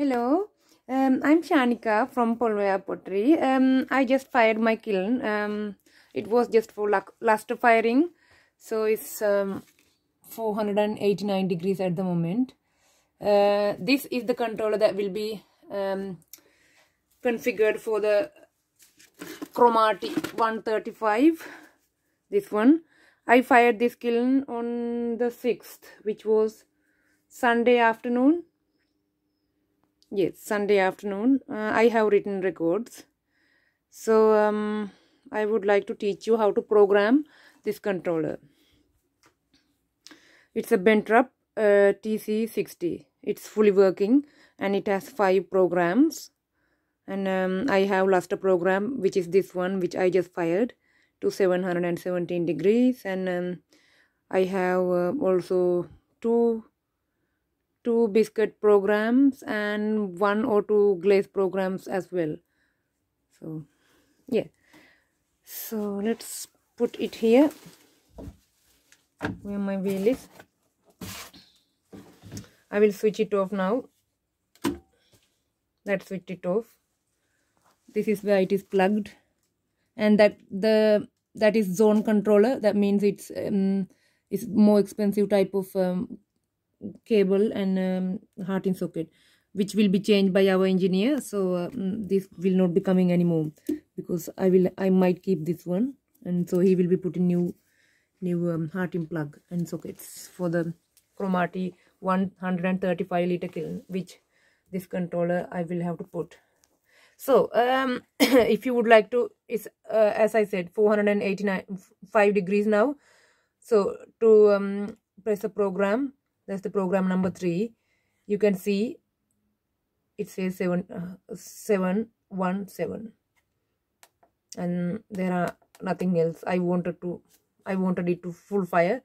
Hello, um, I'm Shanika from Polvaya Pottery. Um, I just fired my kiln. Um, it was just for last firing, so it's um, 489 degrees at the moment. Uh, this is the controller that will be um, configured for the Cromartie 135. This one. I fired this kiln on the 6th, which was Sunday afternoon yes sunday afternoon. Uh, i have written records. So um, i would like to teach you how to program this controller. It's a Bentrup uh, tc60 it's fully working and it has five programs. And um, i have last program which is this one which i just fired to 717 degrees. And um, i have uh, also two two biscuit programs and one or two glaze programs as well. So yeah. So let's put it here. Where my wheel is. I will switch it off now. Let's switch it off. This is where it is plugged. And that the that is zone controller. That means it's um, it's more expensive type of um, cable and um, Harting socket which will be changed by our engineer. So uh, this will not be coming anymore because I will I might keep this one. And so he will be putting new new um, Harting plug and sockets for the Cromartie 135 liter kiln which this controller I will have to put. So um, if you would like to it's uh, as I said 489 5 degrees now. So to um, press the program that's the program number three. You can see it says seven uh, seven one seven. And there are nothing else. I wanted to i wanted it to full fire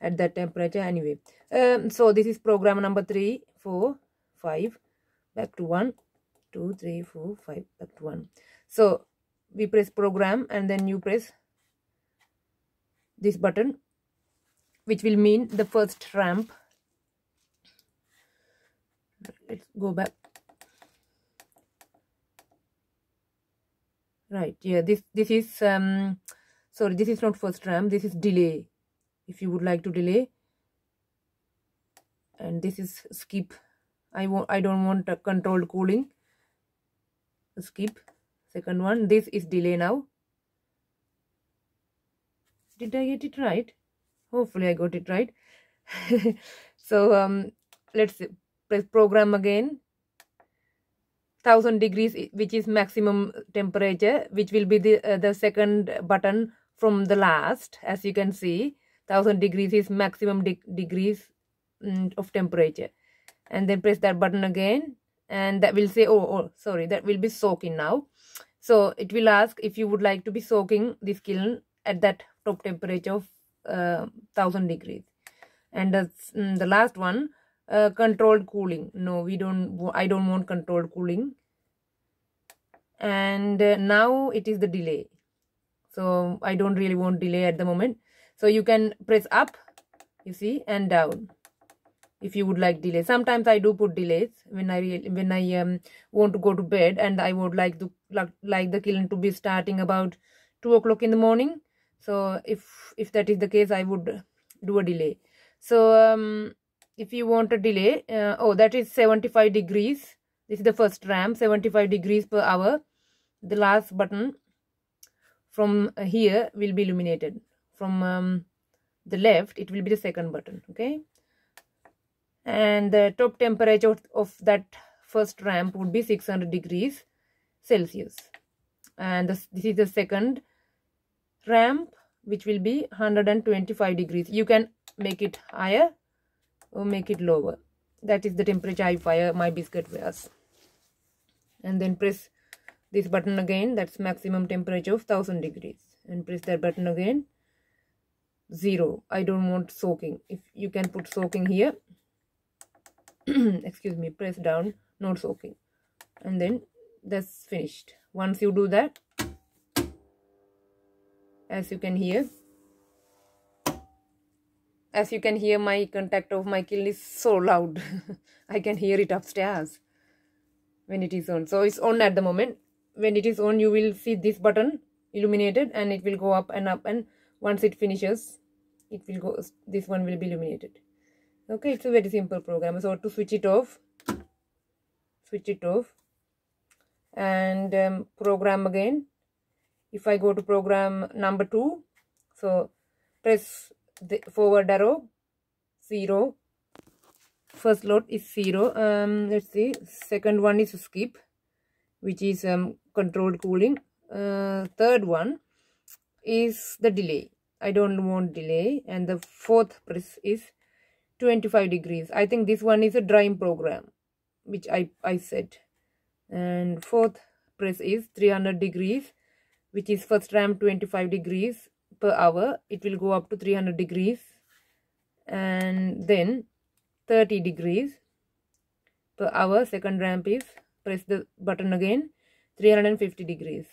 at that temperature anyway. Um, so this is program number three four five back to one two three four five back to one. So we press program and then you press this button which will mean the first ramp let's go back. Right yeah this this is um sorry this is not first ramp this is delay. If you would like to delay. And this is skip. I want i don't want a controlled cooling. Skip. Second one this is delay now. Did i get it right? Hopefully i got it right. So um let's press program again. 1000 degrees which is maximum temperature which will be the uh, the second button from the last as you can see. 1000 degrees is maximum de degrees mm, of temperature. And then press that button again and that will say oh, oh sorry that will be soaking now. So it will ask if you would like to be soaking this kiln at that top temperature of uh, 1000 degrees. And that's mm, the last one uh, controlled cooling. No we don't i don't want controlled cooling. And uh, now it is the delay. So i don't really want delay at the moment. So you can press up you see and down if you would like delay. Sometimes i do put delays when i when i um, want to go to bed and i would like to like, like the kiln to be starting about two o'clock in the morning. So if if that is the case i would do a delay. So um if you want a delay uh, oh that is 75 degrees. This is the first ramp 75 degrees per hour. The last button from here will be illuminated. From um, the left it will be the second button okay? And the top temperature of that first ramp would be 600 degrees celsius. And this, this is the second ramp which will be 125 degrees. You can make it higher Uh, make it lower. That is the temperature I fire my biscuit wares and then press this button again that's maximum temperature of 1000 degrees. And press that button again zero. I don't want soaking. If you can put soaking here excuse me press down not soaking. And then that's finished. Once you do that as you can hear as you can hear my contact of my kiln is so loud. I can hear it upstairs when it is on. So it's on at the moment. When it is on you will see this button illuminated and it will go up and up. And once it finishes it will go this one will be illuminated. Okay it's a very simple program. So to switch it off switch it off. And um, program again. If I go to program number two so press the forward arrow zero. First load is zero. Um let's see. Second one is skip which is um controlled cooling. Uh, third one is the delay. I don't want delay. And the fourth press is 25 degrees. I think this one is a drying program which i i said. And fourth press is 300 degrees which is first ramp 25 degrees per hour it will go up to 300 degrees. And then 30 degrees per hour second ramp is press the button again 350 degrees.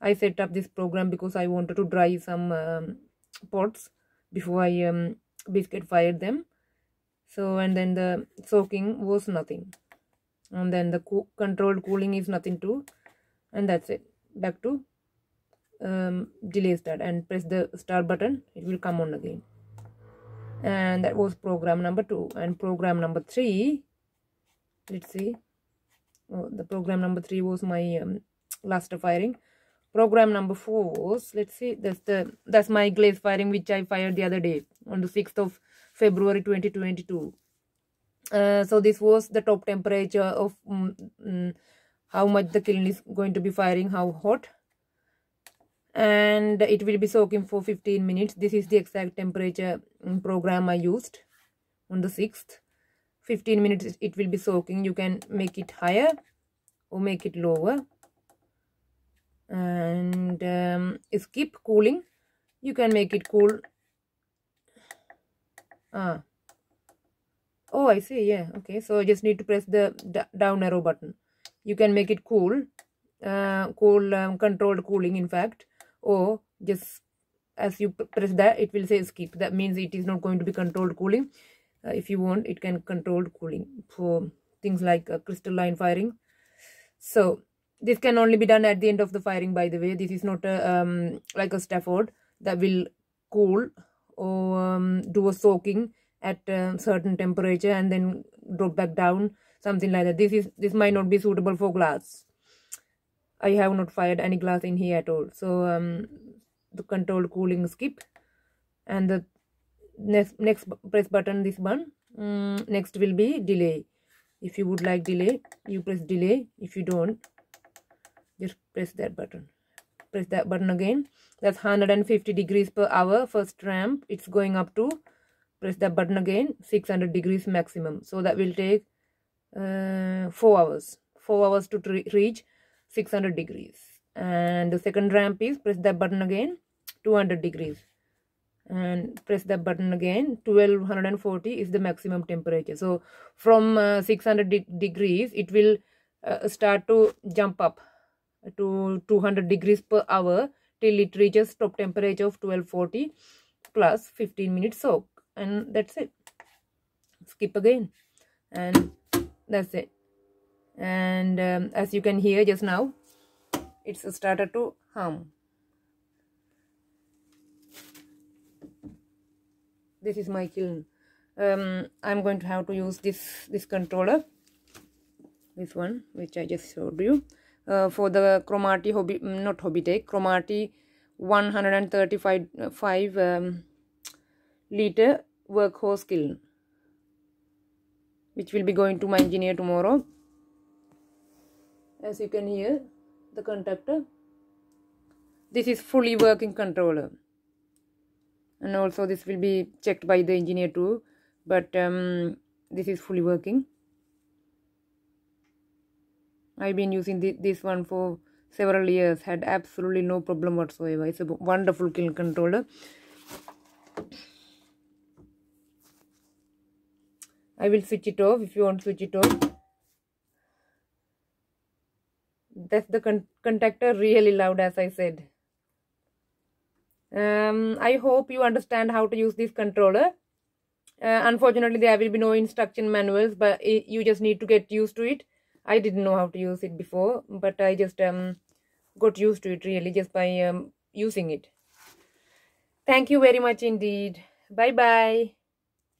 I set up this program because I wanted to dry some um, pots before I um, biscuit fired them. So and then the soaking was nothing. And then the co controlled cooling is nothing too. And that's it. Back to um, delay start and press the start button it will come on again. And that was program number two. And program number three let's see. Oh, the program number three was my um, last firing. Program number four was let's see that's the that's my glaze firing which i fired the other day on the 6th of february 2022 uh, so this was the top temperature of um, um, how much the kiln is going to be firing how hot and it will be soaking for 15 minutes. This is the exact temperature mm, program i used on the 6th 15 minutes it will be soaking. You can make it higher or make it lower. And um, skip cooling. You can make it cool. Ah. Oh i see. Yeah. Okay. So i just need to press the down arrow button. You can make it cool uh, cool um, controlled cooling in fact or just as you press that it will say skip. That means it is not going to be controlled cooling. Uh, if you want it can controlled cooling for things like uh, crystalline firing. So this can only be done at the end of the firing by the way. This is not a, um, like a stafford that will cool or um, do a soaking at a certain temperature and then drop back down something like that. This is this might not be suitable for glass I have not fired any glass in here at all. So um, the control cooling skip and the next next press button this one. Um, next will be delay. If you would like delay, you press delay. If you don't, just press that button. Press that button again. That's 150 degrees per hour first ramp. It's going up to press that button again 600 degrees maximum. So that will take uh, 4 hours. 4 hours to reach 600 degrees. And the second ramp is press that button again 200 degrees. And press that button again 1240 is the maximum temperature. So from uh, 600 de degrees it will uh, start to jump up to 200 degrees per hour till it reaches top temperature of 1240 plus 15 minutes soak. And that's it. Skip again. And that's it and um, as you can hear just now it's a started to hum. This is my kiln um, i'm going to have to use this this controller this one which i just showed you uh, for the Cromartie hobby not Hobbytech Cromartie 135 5 um, liter workhorse kiln which will be going to my engineer tomorrow as you can hear the contactor this is fully working controller. And also this will be checked by the engineer too but um, this is fully working. I've been using the, this one for several years had absolutely no problem whatsoever. It's a wonderful kiln controller. I will switch it off if you want to switch it off that's the con contactor really loud as I said. Um, I hope you understand how to use this controller. Uh, unfortunately, there will be no instruction manuals, but it, you just need to get used to it. I didn't know how to use it before, but I just um, got used to it really just by um, using it. Thank you very much indeed. Bye bye.